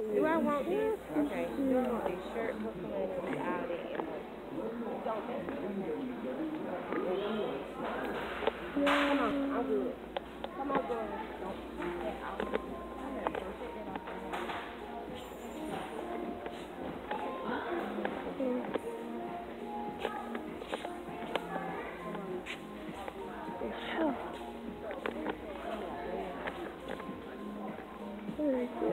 Do I want this? Okay. Do I want this shirt? Is it? All that. Don't Come on, I'm good. Come on, girl.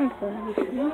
right there. Junior,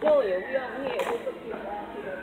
we over here. We'll put you right here.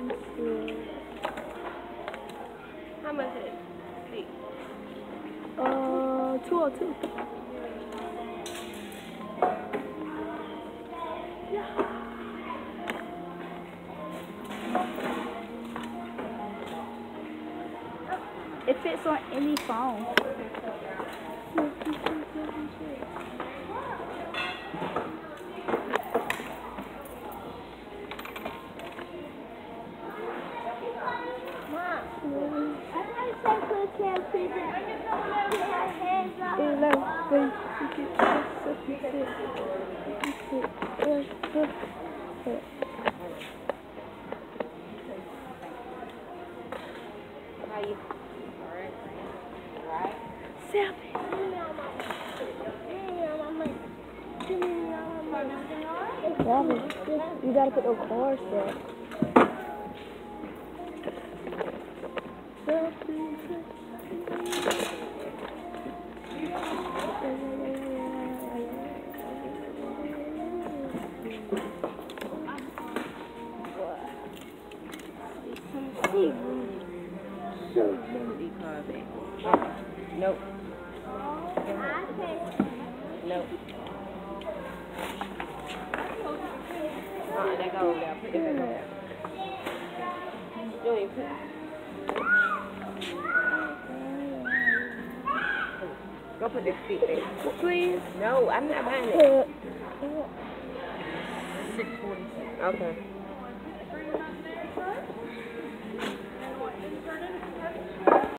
How much is it? Uh, two or two. It fits on any phone. How you? Gotta put the cars there. D card back. Nope. Nope. Uh-uh, that go over there. Put that back over there. Put. Go put this seat there. Please. No, I'm not buying it. Uh, Six forty-six. Okay turn in.